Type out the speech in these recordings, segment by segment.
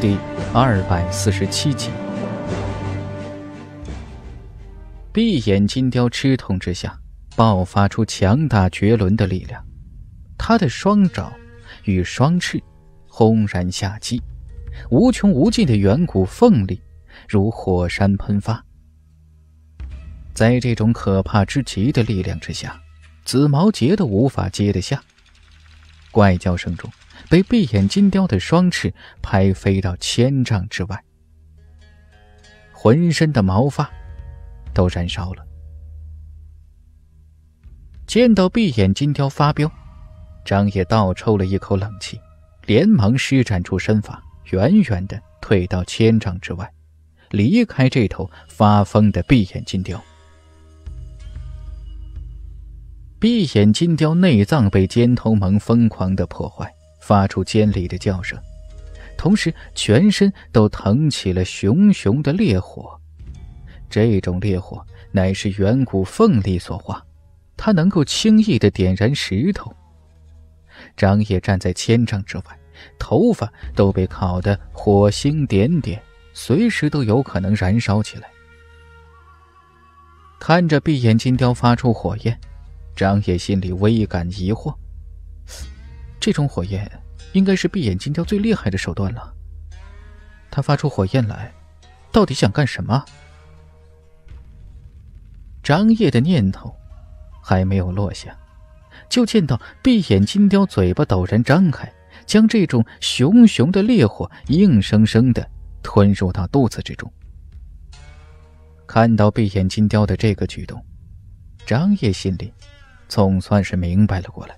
第二百四十七集。闭眼金雕吃痛之下，爆发出强大绝伦的力量，他的双爪与双翅轰然下击，无穷无尽的远古凤力如火山喷发。在这种可怕之极的力量之下，紫毛杰都无法接得下。怪叫声中，被闭眼金雕的双翅拍飞到千丈之外，浑身的毛发都燃烧了。见到闭眼金雕发飙，张野倒抽了一口冷气，连忙施展出身法，远远的退到千丈之外，离开这头发疯的闭眼金雕。闭眼金雕内脏被尖头虻疯狂的破坏，发出尖利的叫声，同时全身都腾起了熊熊的烈火。这种烈火乃是远古凤力所化，它能够轻易的点燃石头。张野站在千丈之外，头发都被烤得火星点点，随时都有可能燃烧起来。看着闭眼金雕发出火焰。张野心里微感疑惑，这种火焰应该是闭眼金雕最厉害的手段了。他发出火焰来，到底想干什么？张掖的念头还没有落下，就见到闭眼金雕嘴巴陡然张开，将这种熊熊的烈火硬生生的吞入到肚子之中。看到闭眼金雕的这个举动，张掖心里。总算是明白了过来。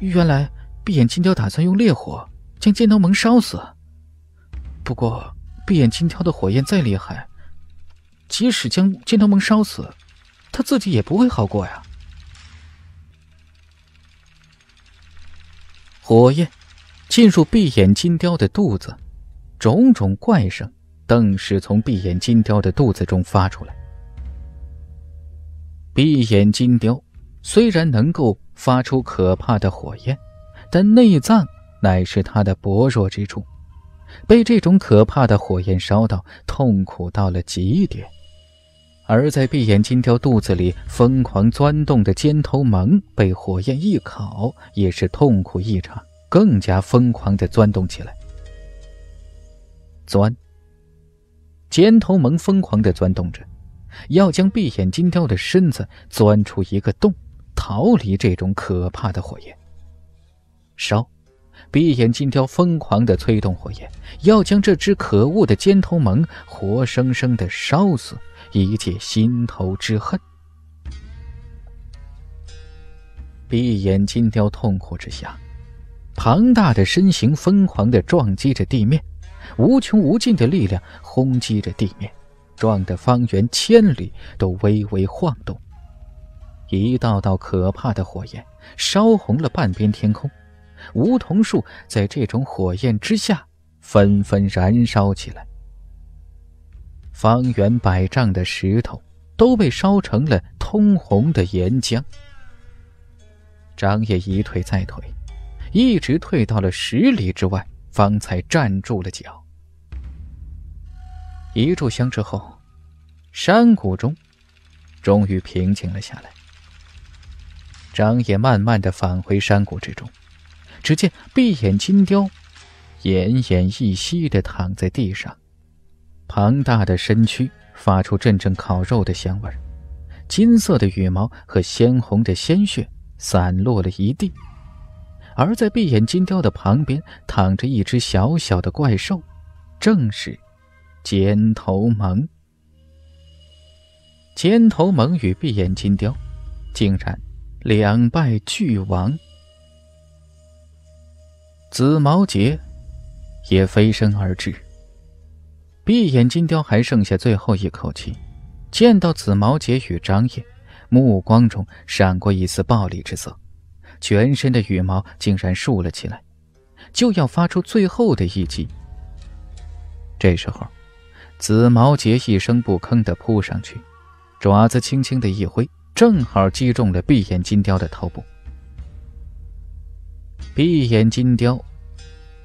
原来闭眼金雕打算用烈火将尖头盟烧死。不过，闭眼金雕的火焰再厉害，即使将尖头盟烧死，他自己也不会好过呀。火焰进入闭眼金雕的肚子，种种怪声顿时从闭眼金雕的肚子中发出来。闭眼金雕。虽然能够发出可怕的火焰，但内脏乃是他的薄弱之处，被这种可怕的火焰烧到，痛苦到了极点。而在闭眼金雕肚子里疯狂钻动的尖头虻，被火焰一烤，也是痛苦异常，更加疯狂地钻动起来。钻，尖头虻疯狂地钻动着，要将闭眼金雕的身子钻出一个洞。逃离这种可怕的火焰，烧！闭眼金雕疯狂地催动火焰，要将这只可恶的尖头虻活生生地烧死，以解心头之恨。闭眼金雕痛苦之下，庞大的身形疯狂地撞击着地面，无穷无尽的力量轰击着地面，撞得方圆千里都微微晃动。一道道可怕的火焰烧红了半边天空，梧桐树在这种火焰之下纷纷燃烧起来。方圆百丈的石头都被烧成了通红的岩浆。张掖一退再退，一直退到了十里之外，方才站住了脚。一炷香之后，山谷中终于平静了下来。张掖慢慢的返回山谷之中，只见闭眼金雕奄奄一息的躺在地上，庞大的身躯发出阵阵烤肉的香味金色的羽毛和鲜红的鲜血散落了一地，而在闭眼金雕的旁边躺着一只小小的怪兽，正是尖头虻。尖头虻与闭眼金雕竟然。两败俱亡，紫毛杰也飞身而至。闭眼金雕还剩下最后一口气，见到紫毛杰与张掖，目光中闪过一丝暴戾之色，全身的羽毛竟然竖了起来，就要发出最后的一击。这时候，紫毛杰一声不吭的扑上去，爪子轻轻的一挥。正好击中了闭眼金雕的头部，闭眼金雕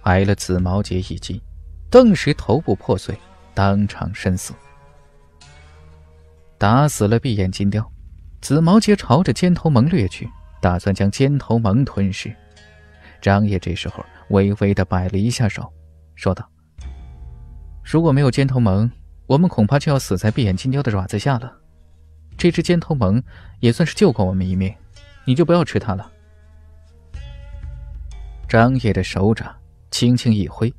挨了紫毛杰一击，顿时头部破碎，当场身死。打死了闭眼金雕，紫毛杰朝着尖头蒙掠去，打算将尖头蒙吞噬。张掖这时候微微的摆了一下手，说道：“如果没有尖头蒙，我们恐怕就要死在闭眼金雕的爪子下了。这只尖头蒙也算是救过我们一命，你就不要吃它了。”张掖的手掌轻轻一挥，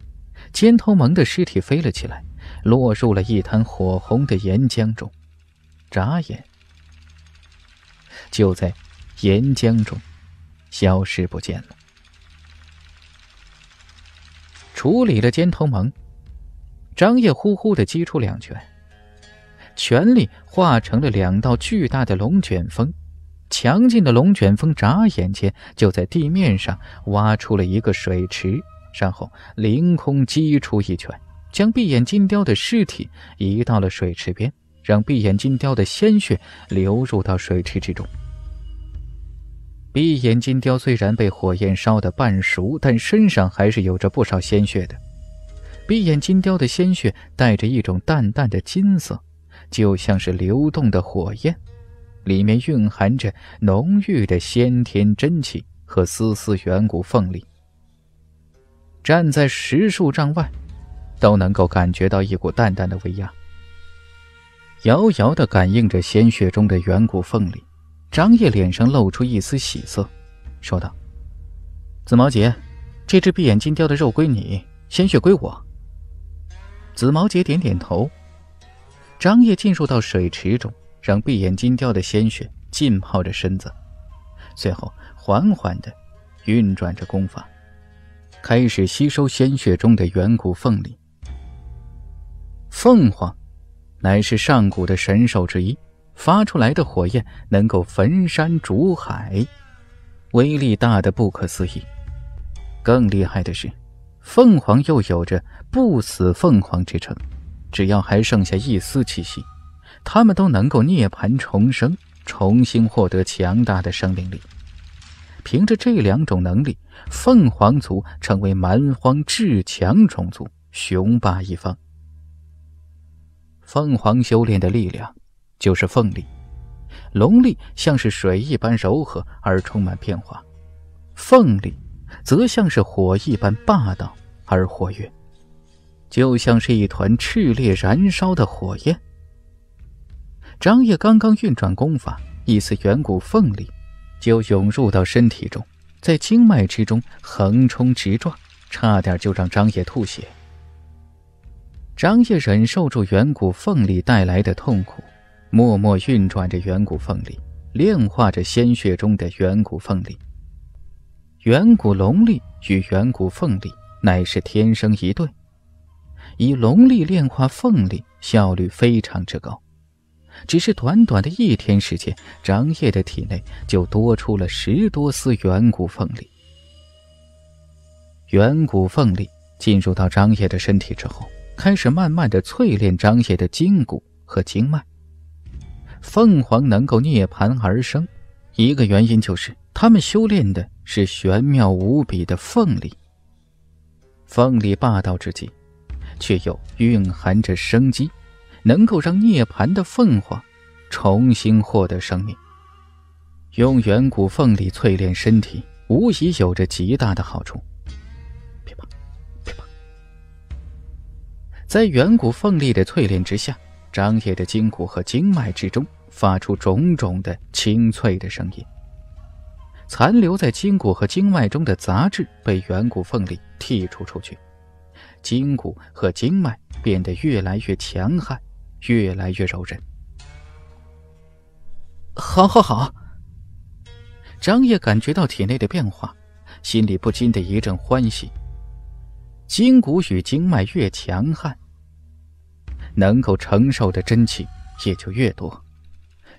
尖头蒙的尸体飞了起来，落入了一滩火红的岩浆中，眨眼就在岩浆中消失不见了。处理了尖头蒙，张掖呼呼的击出两拳，拳力化成了两道巨大的龙卷风。强劲的龙卷风眨眼间就在地面上挖出了一个水池，然后凌空击出一拳，将闭眼金雕的尸体移到了水池边，让闭眼金雕的鲜血流入到水池之中。闭眼金雕虽然被火焰烧得半熟，但身上还是有着不少鲜血的。闭眼金雕的鲜血带着一种淡淡的金色，就像是流动的火焰。里面蕴含着浓郁的先天真气和丝丝远古凤力。站在十数丈外，都能够感觉到一股淡淡的威压。遥遥的感应着鲜血中的远古凤力，张烨脸上露出一丝喜色，说道：“紫毛杰，这只闭眼金雕的肉归你，鲜血归我。”紫毛杰点点头。张烨进入到水池中。让闭眼金雕的鲜血浸泡着身子，随后缓缓的运转着功法，开始吸收鲜血中的远古凤力。凤凰乃是上古的神兽之一，发出来的火焰能够焚山煮海，威力大的不可思议。更厉害的是，凤凰又有着不死凤凰之称，只要还剩下一丝气息。他们都能够涅槃重生，重新获得强大的生命力。凭着这两种能力，凤凰族成为蛮荒至强种族，雄霸一方。凤凰修炼的力量就是凤力，龙力像是水一般柔和而充满变化，凤力则像是火一般霸道而活跃，就像是一团炽烈燃烧的火焰。张掖刚刚运转功法，一丝远古凤力就涌入到身体中，在经脉之中横冲直撞，差点就让张掖吐血。张掖忍受住远古凤力带来的痛苦，默默运转着远古凤力，炼化着鲜血中的远古凤力。远古龙力与远古凤力乃是天生一对，以龙力炼化凤力，效率非常之高。只是短短的一天时间，张烨的体内就多出了十多丝远古凤力。远古凤力进入到张烨的身体之后，开始慢慢的淬炼张烨的筋骨和经脉。凤凰能够涅槃而生，一个原因就是他们修炼的是玄妙无比的凤力。凤力霸道之极，却又蕴含着生机。能够让涅槃的凤凰重新获得生命。用远古凤力淬炼身体，无疑有着极大的好处。噼啪，噼啪，在远古凤力的淬炼之下，张掖的筋骨和经脉之中发出种种的清脆的声音。残留在筋骨和经脉中的杂质被远古凤力剔除出去，筋骨和经脉变得越来越强悍。越来越柔韧。好，好，好！张烨感觉到体内的变化，心里不禁的一阵欢喜。筋骨与经脉越强悍，能够承受的真气也就越多。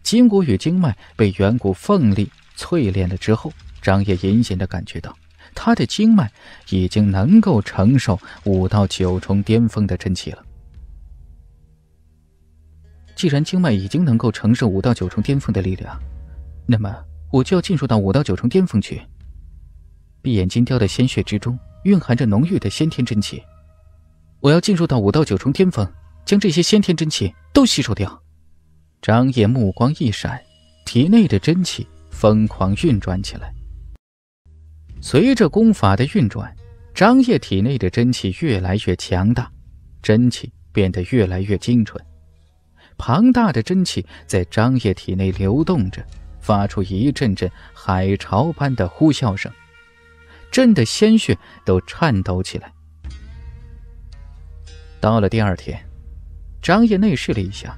筋骨与经脉被远古凤力淬炼了之后，张烨隐隐的感觉到，他的经脉已经能够承受五到九重巅峰的真气了。既然经脉已经能够承受五到九重巅峰的力量，那么我就要进入到五到九重巅峰去。闭眼金雕的鲜血之中蕴含着浓郁的先天真气，我要进入到五到九重巅峰，将这些先天真气都吸收掉。张烨目光一闪，体内的真气疯狂运转起来。随着功法的运转，张烨体内的真气越来越强大，真气变得越来越精纯。庞大的真气在张掖体内流动着，发出一阵阵海潮般的呼啸声，震得鲜血都颤抖起来。到了第二天，张掖内视了一下，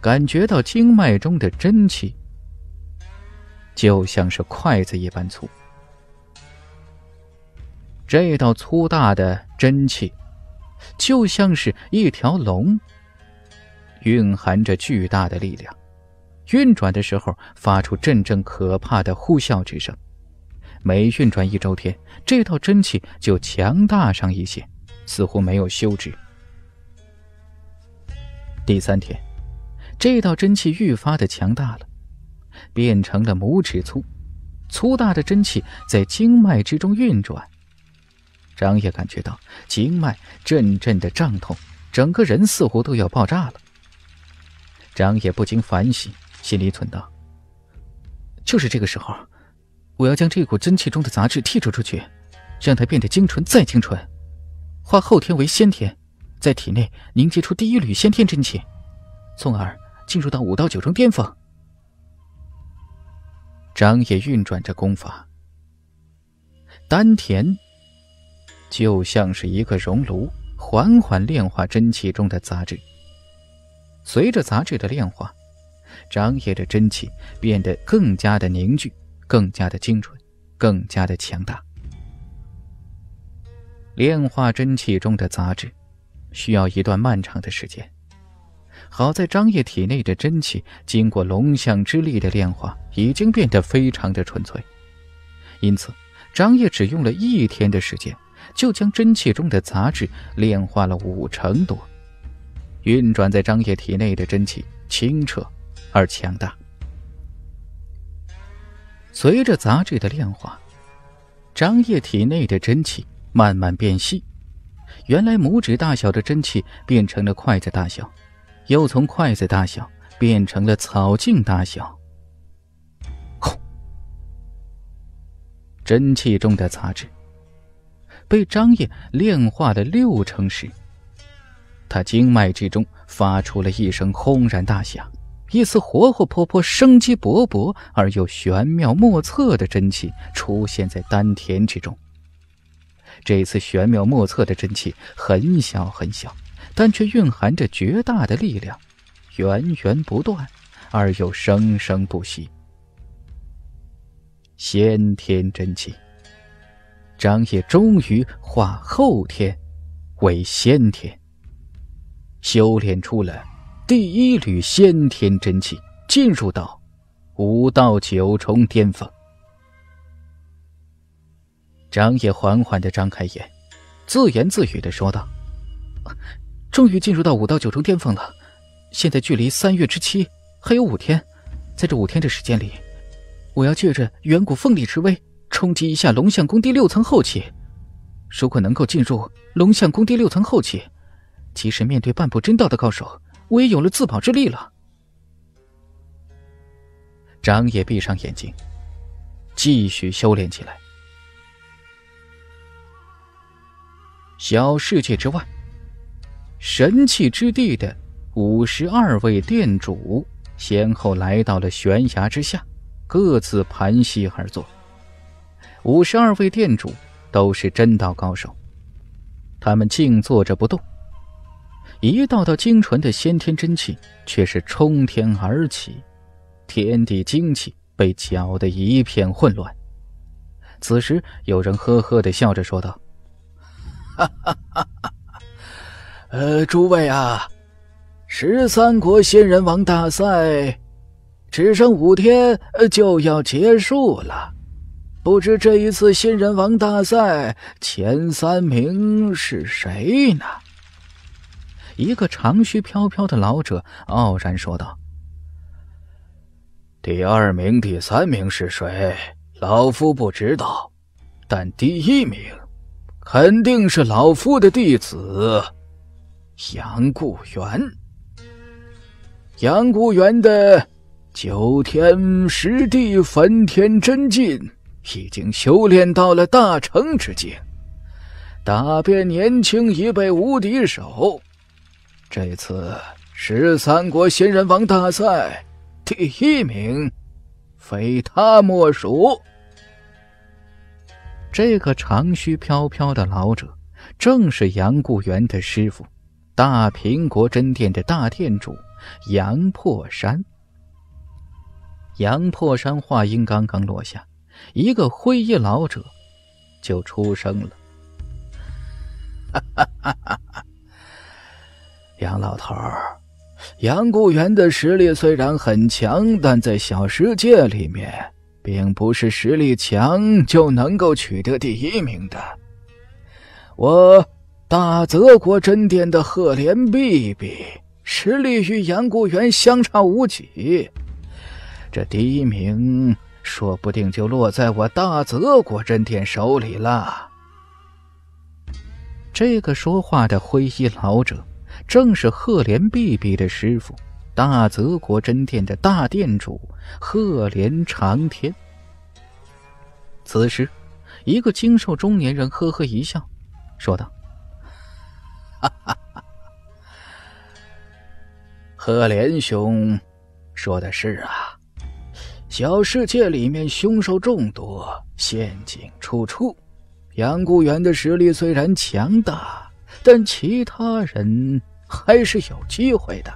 感觉到经脉中的真气就像是筷子一般粗。这道粗大的真气，就像是一条龙。蕴含着巨大的力量，运转的时候发出阵阵可怕的呼啸之声。每运转一周天，这道真气就强大上一些，似乎没有休止。第三天，这道真气愈发的强大了，变成了拇指粗。粗大的真气在经脉之中运转，张烨感觉到经脉阵阵的胀痛，整个人似乎都要爆炸了。张也不禁反省，心里忖道：“就是这个时候，我要将这股真气中的杂质剔除出去，让它变得精纯再精纯，化后天为先天，在体内凝结出第一缕先天真气，从而进入到五到九重巅峰。”张也运转着功法，丹田就像是一个熔炉，缓缓炼化真气中的杂质。随着杂质的炼化，张掖的真气变得更加的凝聚，更加的精纯，更加的强大。炼化真气中的杂质，需要一段漫长的时间。好在张掖体内的真气经过龙象之力的炼化，已经变得非常的纯粹，因此张掖只用了一天的时间，就将真气中的杂质炼化了五成多。运转在张掖体内的真气清澈而强大。随着杂质的炼化，张掖体内的真气慢慢变细。原来拇指大小的真气变成了筷子大小，又从筷子大小变成了草茎大小。真气中的杂质被张掖炼化了六成时。他经脉之中发出了一声轰然大响，一丝活活泼泼、生机勃勃而又玄妙莫测的真气出现在丹田之中。这次玄妙莫测的真气很小很小，但却蕴含着绝大的力量，源源不断而又生生不息。先天真气，张掖终于化后天为先天。修炼出了第一缕先天真气，进入到五到九重巅峰。张野缓缓的张开眼，自言自语的说道：“终于进入到五到九重巅峰了。现在距离三月之期还有五天，在这五天的时间里，我要借着远古凤力之威，冲击一下龙象宫第六层后期。如果能够进入龙象宫第六层后期。”即使面对半步真道的高手，我也有了自保之力了。张也闭上眼睛，继续修炼起来。小世界之外，神器之地的五十二位店主先后来到了悬崖之下，各自盘膝而坐。五十二位店主都是真道高手，他们静坐着不动。一道道精纯的先天真气却是冲天而起，天地精气被搅得一片混乱。此时，有人呵呵的笑着说道：“哈哈哈哈呃，诸位啊，十三国仙人王大赛只剩五天就要结束了，不知这一次仙人王大赛前三名是谁呢？”一个长须飘飘的老者傲然说道：“第二名、第三名是谁？老夫不知道，但第一名肯定是老夫的弟子杨固元。杨固元的九天十地焚天真境已经修炼到了大成之境，打遍年轻一辈无敌手。这次十三国仙人王大赛第一名，非他莫属。这个长须飘飘的老者，正是杨固元的师傅，大平国真殿的大殿主杨破山。杨破山话音刚刚落下，一个灰衣老者就出声了：“哈哈哈哈！杨老头儿，杨固元的实力虽然很强，但在小世界里面。”并不是实力强就能够取得第一名的。我大泽国真殿的赫连碧碧实力与杨固元相差无几，这第一名说不定就落在我大泽国真殿手里了。这个说话的灰衣老者，正是赫连碧碧的师傅。大泽国真殿的大殿主赫连长天。此时，一个精瘦中年人呵呵一笑，说道：“，赫连兄说的是啊，小世界里面凶兽众多，陷阱处处。杨固元的实力虽然强大，但其他人还是有机会的。”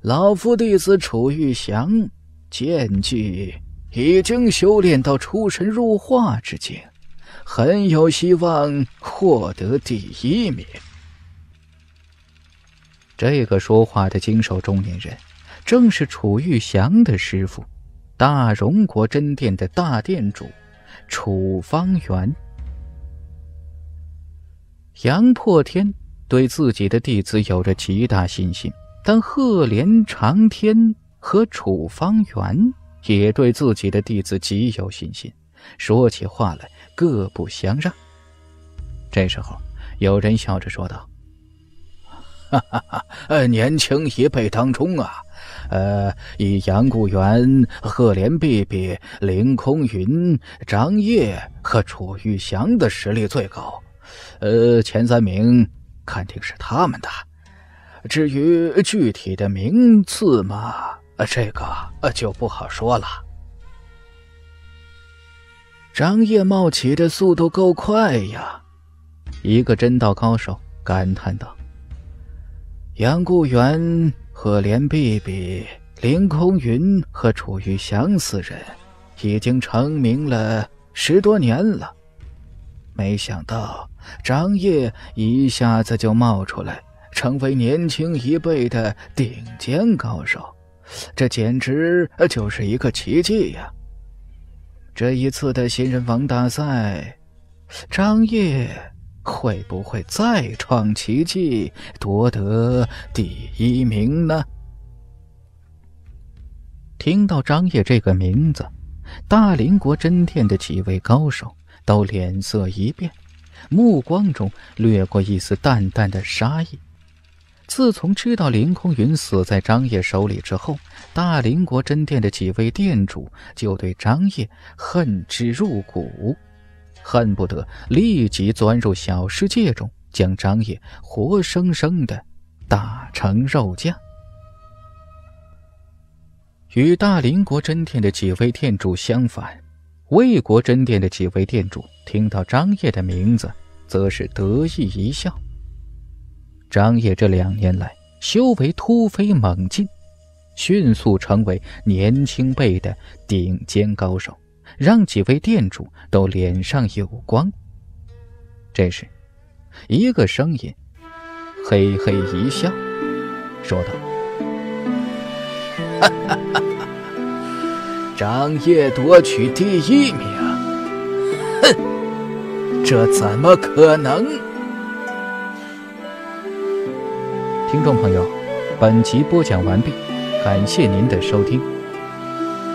老夫弟子楚玉祥剑技已经修炼到出神入化之境，很有希望获得第一名。这个说话的精瘦中年人，正是楚玉祥的师傅，大荣国真殿的大殿主楚方圆。杨破天对自己的弟子有着极大信心。但赫连长天和楚方圆也对自己的弟子极有信心，说起话来各不相让。这时候，有人笑着说道：“哈哈哈，呃，年轻一辈当中啊，呃，以杨固元、赫连碧碧、凌空云、张烨和楚玉祥的实力最高，呃，前三名肯定是他们的。”至于具体的名次嘛，这个就不好说了。张掖冒起的速度够快呀！一个真道高手感叹道：“杨固元、和连碧碧、凌空云和楚玉祥四人已经成名了十多年了，没想到张掖一下子就冒出来。”成为年轻一辈的顶尖高手，这简直就是一个奇迹呀！这一次的新人王大赛，张掖会不会再创奇迹，夺得第一名呢？听到张掖这个名字，大林国真殿的几位高手都脸色一变，目光中掠过一丝淡淡的杀意。自从知道凌空云死在张掖手里之后，大林国真殿的几位殿主就对张掖恨之入骨，恨不得立即钻入小世界中，将张掖活生生的打成肉酱。与大林国真殿的几位殿主相反，魏国真殿的几位殿主听到张掖的名字，则是得意一笑。张掖这两年来修为突飞猛进，迅速成为年轻辈的顶尖高手，让几位店主都脸上有光。这时，一个声音嘿嘿一笑，说道：“哈哈哈！张掖夺取第一名，哼，这怎么可能？”听众朋友，本集播讲完毕，感谢您的收听。